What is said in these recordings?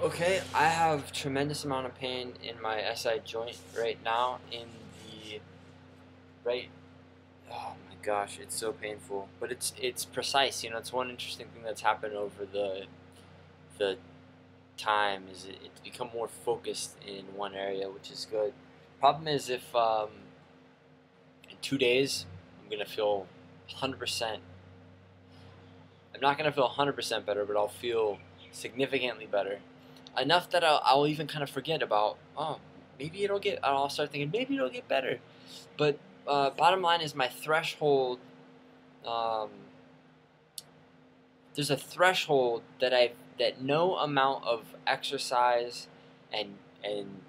Okay, I have tremendous amount of pain in my SI joint right now in the right oh my gosh, it's so painful. But it's it's precise, you know, it's one interesting thing that's happened over the the time is it, it's become more focused in one area, which is good. Problem is if um, in two days I'm gonna feel 100%. I'm not gonna feel 100% better, but I'll feel significantly better enough that I'll, I'll even kind of forget about oh maybe it'll get I'll start thinking maybe it'll get better. But uh, bottom line is my threshold um, there's a threshold that I that no amount of exercise and and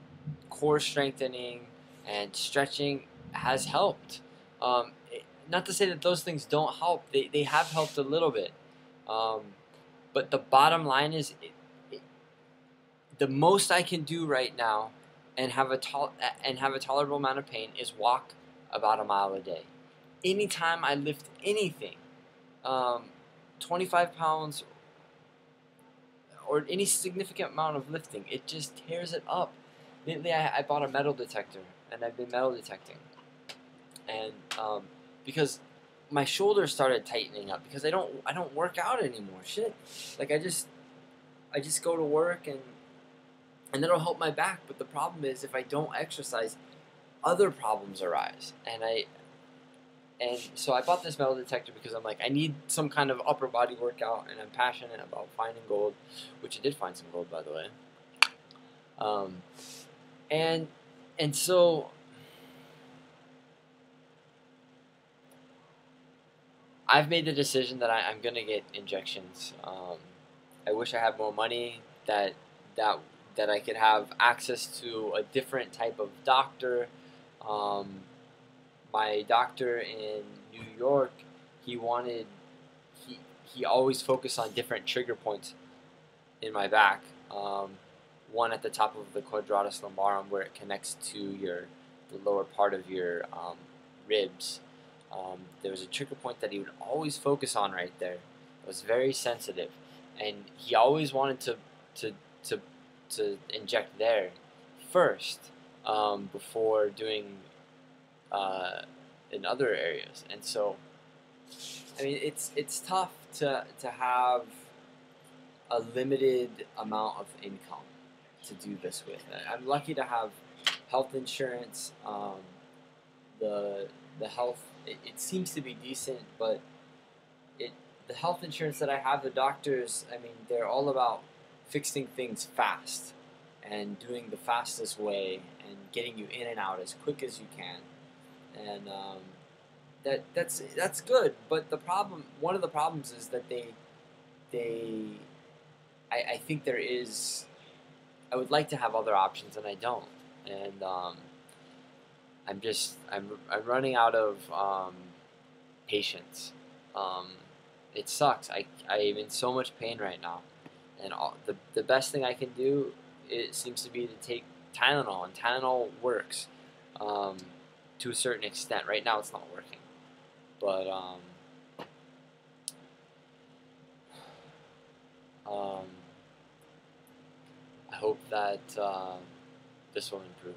core strengthening and stretching has helped. Um, not to say that those things don't help they, they have helped a little bit. Um, but the bottom line is the most I can do right now and have a tol- and have a tolerable amount of pain is walk about a mile a day. Anytime I lift anything, um, 25 pounds or any significant amount of lifting, it just tears it up. Lately, I, I bought a metal detector and I've been metal detecting, and um, because my shoulders started tightening up because I don't I don't work out anymore. Shit, like I just I just go to work and and that'll help my back. But the problem is, if I don't exercise, other problems arise, and I and so I bought this metal detector because I'm like, I need some kind of upper body workout, and I'm passionate about finding gold, which I did find some gold, by the way. Um, and and so I've made the decision that I, am gonna get injections. Um, I wish I had more money. That that that I could have access to a different type of doctor. Um, my doctor in New York, he wanted, he, he always focused on different trigger points in my back. Um, one at the top of the quadratus lumborum where it connects to your the lower part of your um, ribs. Um, there was a trigger point that he would always focus on right there. It was very sensitive, and he always wanted to to to to inject there first um, before doing uh, in other areas. And so, I mean, it's it's tough to to have a limited amount of income to do this with. I'm lucky to have health insurance. Um, the the health it, it seems to be decent, but it the health insurance that I have, the doctors, I mean, they're all about fixing things fast and doing the fastest way and getting you in and out as quick as you can. And um, that that's that's good. But the problem, one of the problems, is that they they I, I think there is. I would like to have other options, and I don't. And um, I'm just I'm I'm running out of um, patience. Um, it sucks. I I'm in so much pain right now and all, the the best thing I can do it seems to be to take Tylenol, and Tylenol works um, to a certain extent. Right now, it's not working, but um, um, I hope that uh, this will improve.